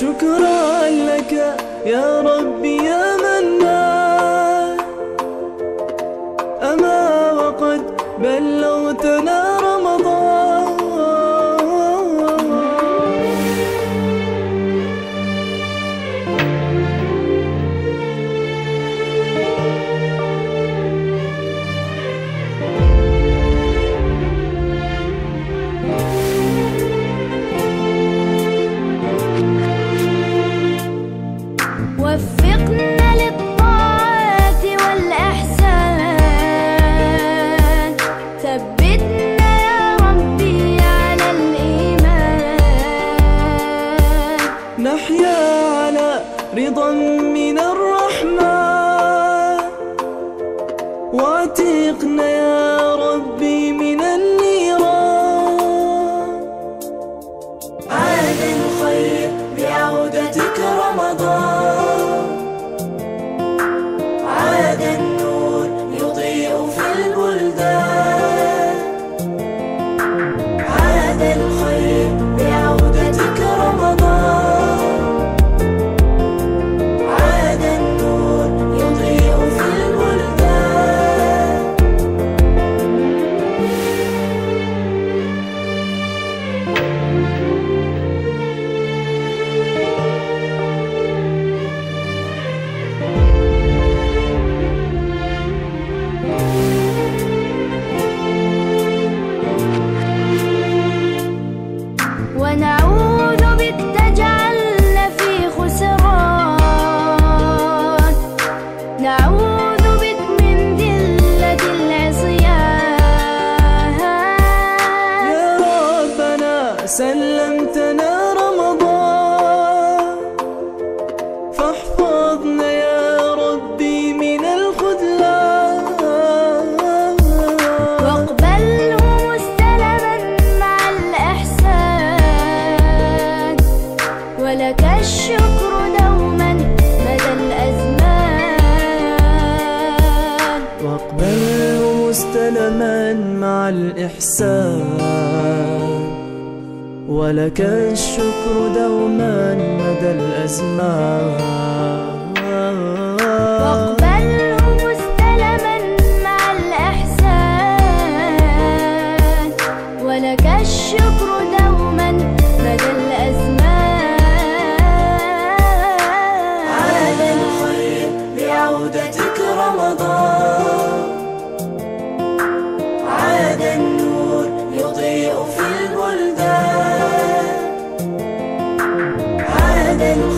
شكرا لك يا ربي يا من رضا من الرحمن. واتقنا يا When I مستلما مع الإحسان. ولك الشكر دوما مدى الأزمان. واقبله مستلما مع الإحسان. ولك الشكر دوما مدى الأزمان. الخير رمضان. than